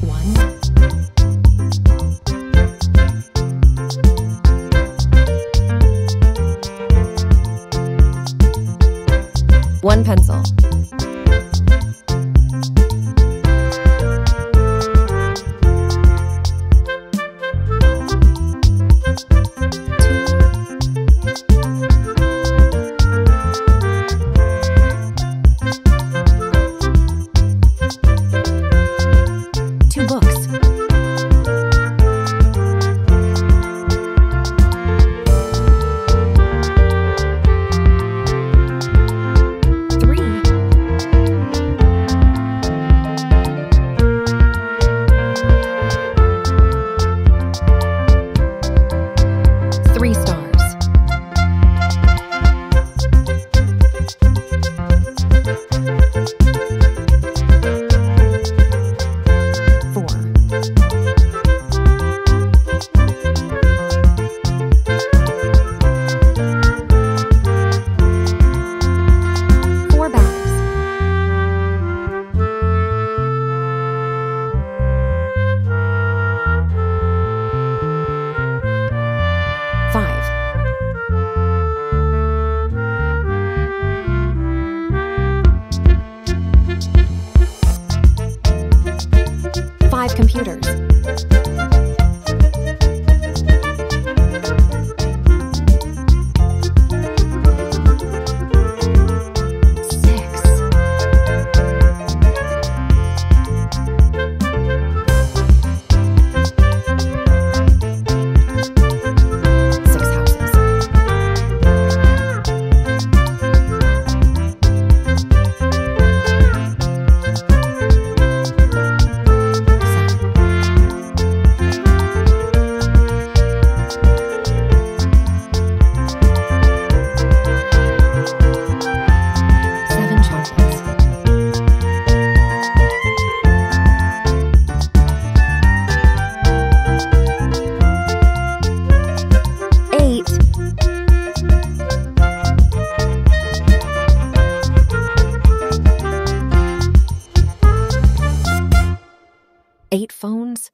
One. Pencil. Five computers. Eight phones.